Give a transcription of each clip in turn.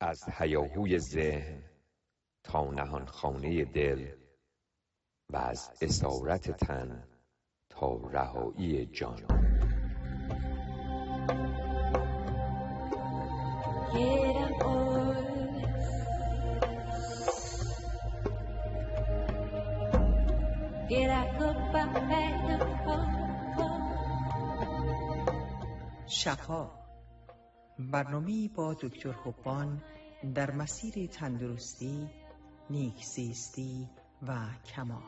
از هیاهوی ذهن تا نهان خانه دل و از اسارت تن تا رهایی جان. شفا. برنامه با دکتر حبان در مسیر تندرستی نیکزیستی و کمال.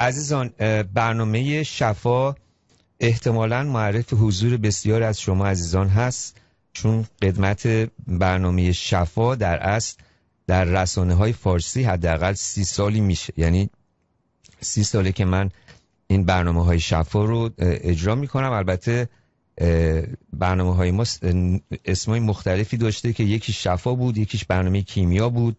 عزیزان برنامه شفا احتمالا معرف حضور بسیار از شما عزیزان هست چون قدمت برنامه شفا در اصل در رسانه های فارسی حداقل سی سالی میشه. یعنی سی ساله که من این برنامه های شفا رو اجرا می‌کنم. البته برنامه های ما اسمای مختلفی داشته که یکی شفا بود یکیش برنامه کیمیا بود.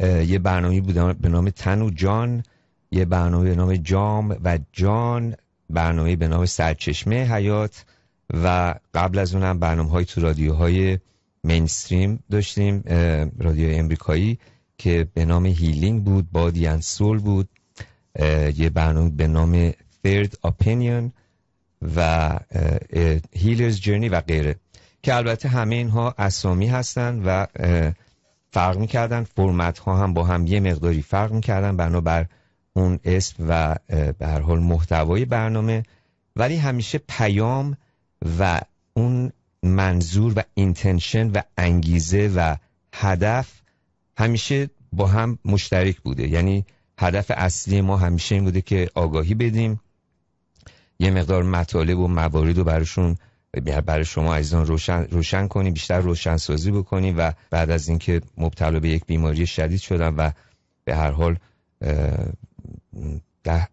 یه برنامه بود به نام تن و جان یه برنامه به نام جام و جان برنامه به نام سرچشمه حیات و قبل از اونم برنامه های تو رادیوهای مینستریم داشتیم رادیو امریکایی که به نام هیلینگ بود بادی سول بود. یه برنامه به نام Third Opinion و Healer's Journey و غیره. که البته همه اینها اسامی هستن و فرق می‌کردن. فرمت ها هم با هم یه مقداری فرق می‌کردن بنابر اون اسم و به هر حال محتوای برنامه. ولی همیشه پیام و اون منظور و اینتنشن و انگیزه و هدف همیشه با هم مشترک بوده. یعنی هدف اصلی ما همیشه این بوده که آگاهی بدیم. یه مقدار مطالب و موارد رو براشون برای شما عزیزان روشن, روشن کنیم بیشتر روشن سازی بکنیم و بعد از اینکه مبتلا به یک بیماری شدید شدم و به هر حال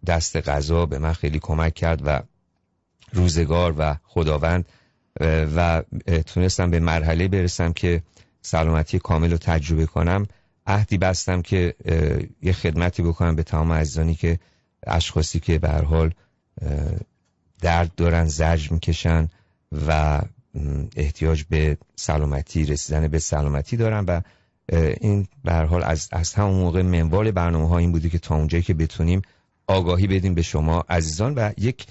دست غذا به من خیلی کمک کرد و روزگار و خداوند و تونستم به مرحله برسم که سلامتی کامل رو تجربه کنم. عهدی بستم که یه خدمتی بکنم به تمام عزیزانی که اشخاصی که به حال درد دارن زرج می‌کشن و احتیاج به سلامتی رسیدن به سلامتی دارن و این به حال از, از همون موقع منوال برنامه ها این بوده که تا اونجایی که بتونیم آگاهی بدیم به شما عزیزان و یک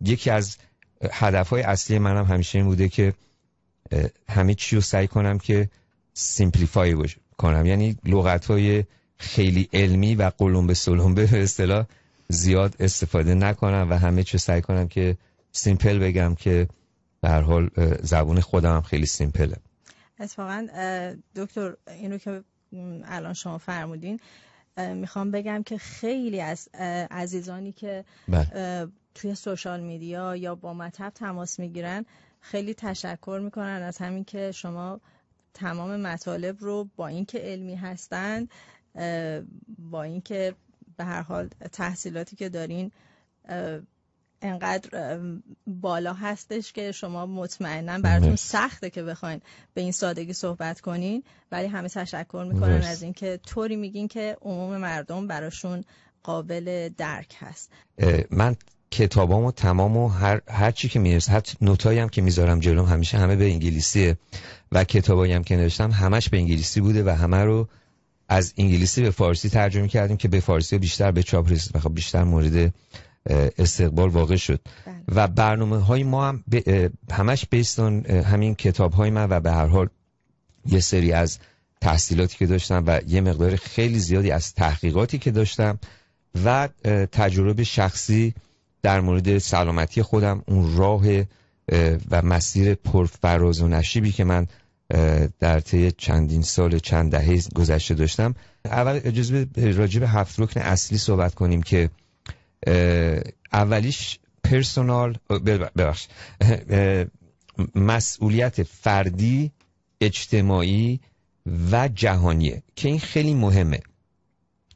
یکی از هدف های اصلی منم همیشه این بوده که همه چی رو سعی کنم که simplify کنم یعنی لغت های خیلی علمی و قلمبه سلمبه به اصطلاح زیاد استفاده نکنم و همه چی سعی کنم که simple بگم که به هر حال زبون خودم هم خیلی simple ه اتفاقا دکتر اینو که الان شما فرمودین می‌خوام بگم که خیلی از عزیزانی که بله. توی سوشال میدیا یا با مطب تماس می‌گیرن خیلی تشکر می‌کنن از همین که شما تمام مطالب رو با اینکه علمی هستن با اینکه به هر حال تحصیلاتی که دارین انقدر بالا هستش که شما مطمئنا براتون سخته که بخواین به این سادگی صحبت کنین. ولی همه تشکر می‌کنن از اینکه طوری میگین که عموم مردم براشون قابل درک هست. من کتابامو تمام و هر, هر چی که می‌رسه حتی نوتایی هم که می‌ذارم جلوم همیشه همه به انگلیسیه و کتابایی هم که نوشتم همش به انگلیسی بوده و همه رو از انگلیسی به فارسی ترجمه کردیم که به فارسی بیشتر به چاپ رسید و خب بیشتر مورد استقبال واقع شد بله. و برنامه های ما هم همش بیستان همین کتاب های من و به هر حال یه سری از تحصیلاتی که داشتم و یه مقدار خیلی زیادی از تحقیقاتی که داشتم و تجربه شخصی در مورد سلامتی خودم اون راه و مسیر پرفراز و نشیبی که من در طی چندین سال چند دهه گذشته داشتم. اول اجازه راجع به هفت رکن اصلی صحبت کنیم که اولیش پرسونال ببخش مسئولیت فردی اجتماعی و جهانیه که این خیلی مهمه.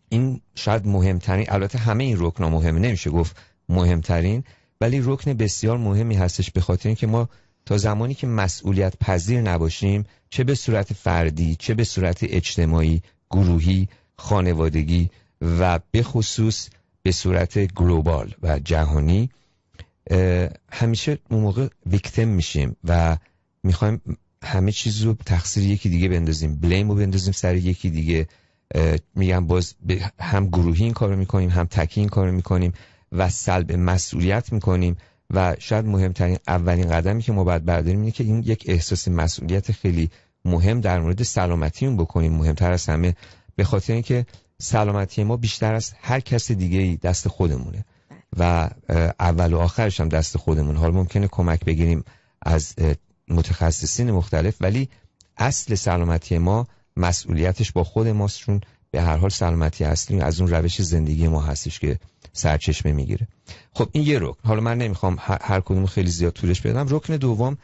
این شاید مهمترین البته همه این رکن مهمه نمیشه گفت مهمترین ولی رکن بسیار مهمی هستش به خاطر اینکه ما تا زمانی که مسئولیت پذیر نباشیم چه به صورت فردی چه به صورت اجتماعی گروهی خانوادگی و به خصوص به صورت گلوبال و جهانی همیشه اون موقع ویکتم میشیم و می‌خوایم همه چیز رو تقصیر یکی دیگه بندازیم بلیم رو بندازیم سر یکی دیگه. میگم باز هم گروهی این کارو می‌کنیم هم تکی این کارو می‌کنیم. و سلب مسئولیت می‌کنیم و شاید مهمترین اولین قدمی که ما باید برداریم اینه که این یک احساس مسئولیت خیلی مهم در مورد سلامتیمون بکنیم. مهمتر از همه به خاطر اینکه سلامتی ما بیشتر از هر کس دیگه دست خودمونه و اول و آخرش هم دست خودمون حالا ممکنه کمک بگیریم از متخصصین مختلف ولی اصل سلامتی ما مسئولیتش با خود ماست چون به هر حال سلامتی اصلی از اون روش زندگی ما هستش که سرچشمه می‌گیره. خب این یه رکن. حالا من نمی‌خوام هر کدوم خیلی زیاد طولش بدم. رکن دوم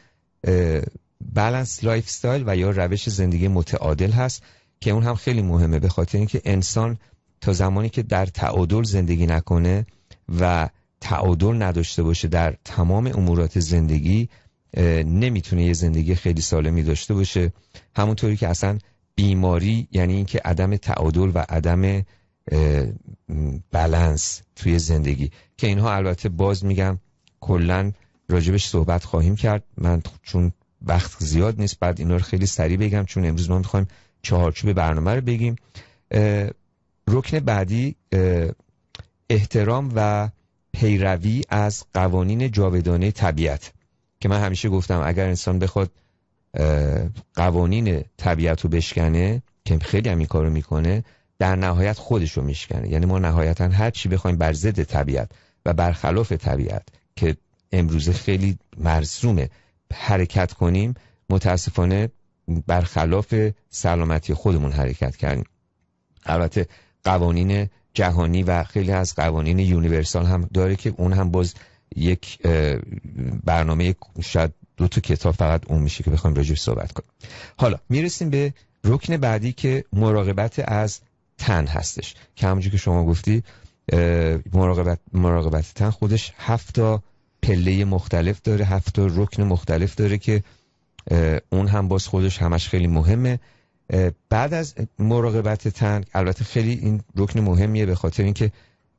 balance lifestyle و یا روش زندگی متعادل هست که اون هم خیلی مهمه به خاطر اینکه انسان تا زمانی که در تعادل زندگی نکنه و تعادل نداشته باشه در تمام امورات زندگی نمی‌تونه یه زندگی خیلی سالمی داشته باشه. همونطوری که اصلا بیماری یعنی اینکه عدم تعادل و عدم بلنس توی زندگی. که اینها البته باز میگم کلا راجبش صحبت خواهیم کرد. من چون وقت زیاد نیست بعد اینا رو خیلی سریع بگم چون امروز ما می‌خوایم چهارچوب برنامه رو بگیم. رکن بعدی احترام و پیروی از قوانین جاودانه طبیعت. که من همیشه گفتم اگر انسان بخواد قوانین طبیعت رو بشکنه که خیلی هم این کارو می‌کنه در نهایت خودش رو میشکنه. یعنی ما نهایتا هر چی بخوایم بر ضد طبیعت و برخلاف طبیعت که امروزه خیلی مرسومه حرکت کنیم متاسفانه برخلاف سلامتی خودمون حرکت کردیم. البته قوانین جهانی و خیلی از قوانین یونیورسال هم داره که اون هم باز یک برنامه شاید دو تا کتاب فقط اون میشه که بخوایم راجع صحبت کنیم. حالا می‌رسیم به رکن بعدی که مراقبت از تن هستش. که همونجور که شما گفتی مراقبت, مراقبت تن خودش هفت تا پله مختلف داره هفت تا رکن مختلف داره که اون هم باز خودش همش خیلی مهمه. بعد از مراقبت تن البته خیلی این رکن مهمیه به خاطر اینکه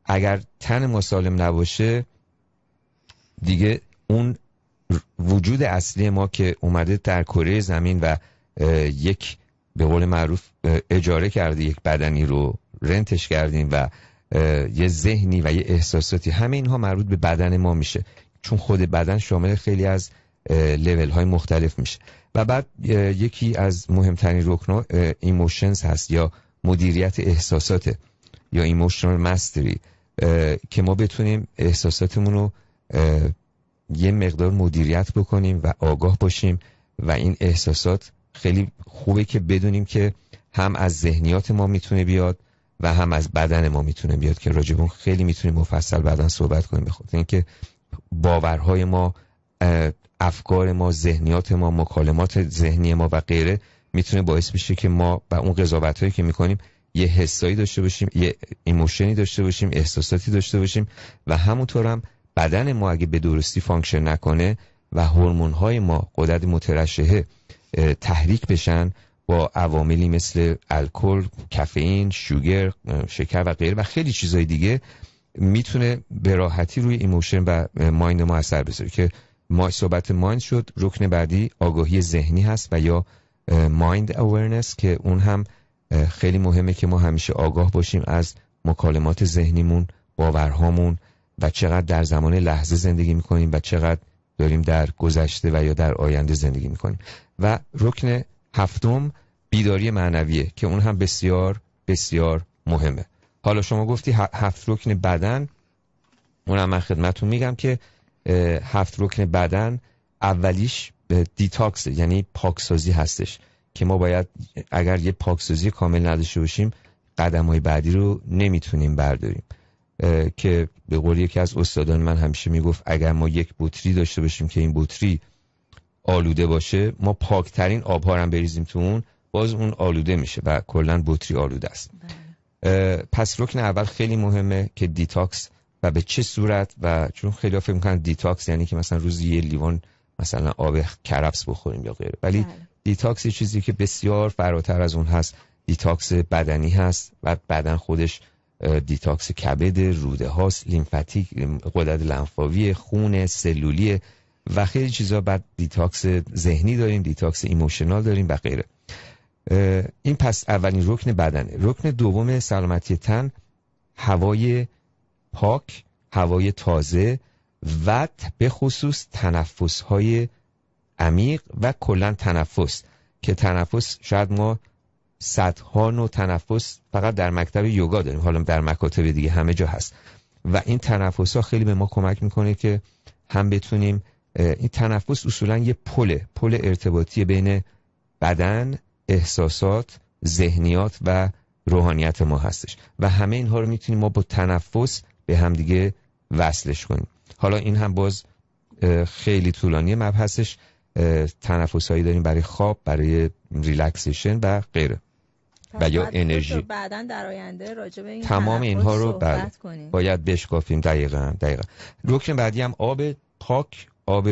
اگر تن ما سالم نباشه دیگه اون وجود اصلی ما که اومده در کره زمین و یک به قول معروف اجاره کرده یک بدنی رو rent ش کردیم و یه ذهنی و یه احساساتی همه اینها مربوط به بدن ما میشه. چون خود بدن شامل خیلی از لیول های مختلف میشه. و بعد یکی از مهمترین رکن emotions هست یا مدیریت احساسات یا emotional mastery که ما بتونیم احساساتمون رو یه مقدار مدیریت بکنیم و آگاه باشیم و این احساسات خیلی خوبه که بدونیم که هم از ذهنیات ما می‌تونه بیاد و هم از بدن ما می‌تونه بیاد که راجبون خیلی می‌تونیم مفصل بعدا صحبت کنیم. بخاطر اینکه باورهای ما افکار ما ذهنیات ما مکالمات ذهنی ما و غیره می‌تونه باعث بشه که ما و اون قضاوت هایی که می‌کنیم یه حسایی داشته باشیم یه ایموشنی داشته باشیم احساساتی داشته باشیم و همونطور هم بدن ما اگه به درستی function نکنه و هورمون های ما قدرت مترشحه تحریک بشن با عواملی مثل الکل، کافئین، sugar، شکر و غیره و خیلی چیزای دیگه می‌تونه به راحتی روی emotion و mind ما اثر بذاره که ما صحبت mind شد رکن بعدی آگاهی ذهنی هست و یا mind awareness که اون هم خیلی مهمه که ما همیشه آگاه باشیم از مکالمات ذهنیمون باورهامون و چقدر در زمان لحظه زندگی می‌کنیم و چقدر داریم در گذشته و یا در آینده زندگی می‌کنیم. و رکن هفتم بیداری معنویه که اون هم بسیار بسیار مهمه. حالا شما گفتی هفت رکن بدن. اونم من خدمتون میگم که هفت رکن بدن اولیش detox یعنی پاکسازی هستش که ما باید اگر یه پاکسازی کامل نداشته باشیم قدم های بعدی رو نمی‌تونیم برداریم. که به قول یکی از استادان من همیشه می‌گفت اگر ما یک بطری داشته باشیم که این بطری آلوده باشه ما پاکترین آبها هم بریزیم تو اون باز اون آلوده میشه و کلا بطری آلوده است بله. پس رکن اول خیلی مهمه که detox و به چه صورت و چون خیلی فکر می‌کنن detox یعنی که مثلا روزی یه لیوان مثلا آب کرفس بخوریم یا غیره ولی بله. detox یه چیزی که بسیار فراتر از اون هست detox بدنی هست و بدن خودش detox کبد روده هاست lymphatic قدرت لنفاوی خون سلولی و خیلی چیزا. بعد detox ذهنی داریم detox emotional داریم و غیره. این پس اولین رکن بدنه. رکن دوم سلامتی تن هوای پاک هوای تازه و به خصوص تنفس های عمیق و کلا تنفس. که تنفس شاید ما صدها نوع تنفس فقط در مکتب یوگا داریم. حالا در مکاتب دیگه همه جا هست. و این تنفس ها خیلی به ما کمک می‌کنه که هم بتونیم این تنفس اصولا یه پل پل ارتباطی بین بدن احساسات ذهنیات و روحانیت ما هستش. و همه اینها رو می‌تونیم ما با تنفس به همدیگه وصلش کنیم. حالا این هم باز خیلی طولانی مبحثش. تنفس هایی داریم برای خواب برای ریلکسیشن و غیره. و یا انرژی. بعدا در آینده راجع به این تمام اینها رو بله باید بشکافیم. دقیقا دقیقا. رکن بعدی هم آب پاک آب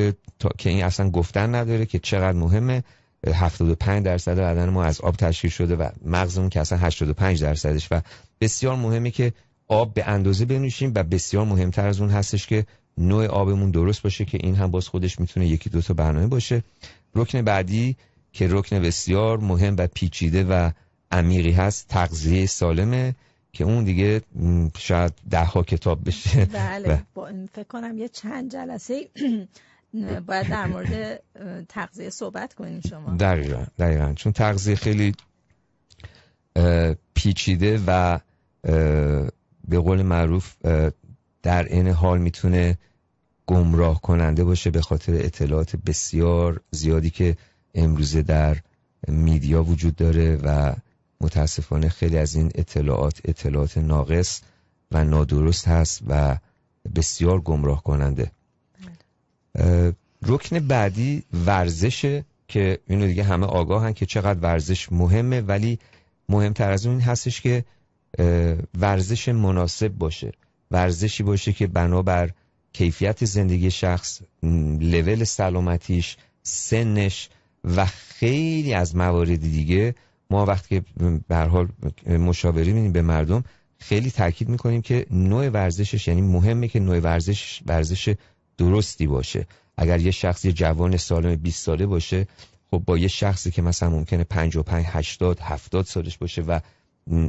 که این اصلا گفتن نداره که چقدر مهمه. 75 درصد بدن ما از آب تشکیل شده و مغزمون که اصلا 85 درصدش و بسیار مهمه که آب به اندازه بنوشیم و بسیار مهمتر از اون هستش که نوع آبمون درست باشه که این هم باز خودش می‌تونه یکی دو تا برنامه باشه. رکن بعدی که رکن بسیار مهم و پیچیده و عمیقی هست تغذیه سالمه که اون دیگه شاید ده ها کتاب بشه. بله فکر کنم یه چند جلسه باید در مورد تغذیه صحبت کنیم شما. دقیقا دقیقا. چون تغذیه خیلی پیچیده و به قول معروف در این حال می‌تونه گمراه کننده باشه به خاطر اطلاعات بسیار زیادی که امروزه در میدیا وجود داره و متاسفانه خیلی از این اطلاعات اطلاعات ناقص و نادرست هست و بسیار گمراه کننده. رکن بعدی ورزشه که اینو دیگه همه آگاهن که چقدر ورزش مهمه ولی مهمتر از اون هستش که ورزش مناسب باشه. ورزشی باشه که بنابر کیفیت زندگی شخص لول سلامتیش سنش و خیلی از موارد دیگه ما وقتی که به حال مشاوره میدیم به مردم خیلی تاکید می‌کنیم که نوع ورزشش یعنی مهمه که نوع ورزش ورزش درستی باشه. اگر یه شخص یه جوان سالم 20 ساله باشه خب با یه شخصی که مثلا ممکنه 55 80 70 سالش باشه و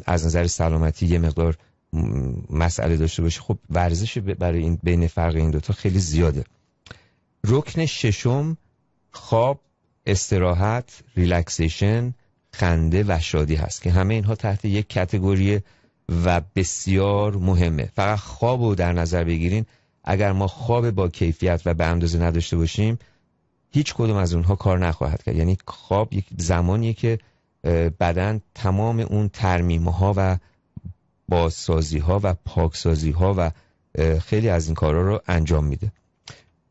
از نظر سلامتی یه مقدار مسئله داشته باشه خب ورزش برای این بین فرق این دوتا خیلی زیاده. رکن ششم خواب استراحت relaxation خنده و شادی هست که همه اینها تحت یک category و بسیار مهمه. فقط خواب رو در نظر بگیرین. اگر ما خواب با کیفیت و به اندازه نداشته باشیم هیچ کدوم از اونها کار نخواهد کرد. یعنی خواب یک زمانیه که بدن تمام اون ترمیم ها و بازسازی ها و پاکسازی ها و خیلی از این کارها رو انجام میده.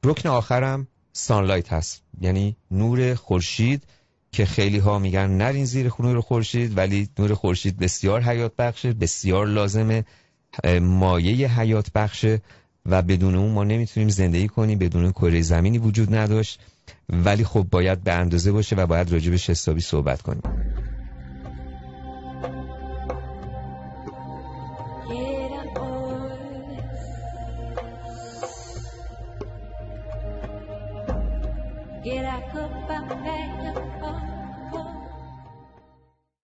رکن آخرم سانلایت هست. یعنی نور خورشید که خیلی ها میگن نرین زیر نور خورشید ولی نور خورشید بسیار حیات بخشه بسیار لازمه مایه حیات بخشه و بدون اون ما نمی‌تونیم زندگی کنیم بدون کره زمینی وجود نداشت. ولی خب باید به اندازه باشه و باید راجبش حسابی صحبت کنیم.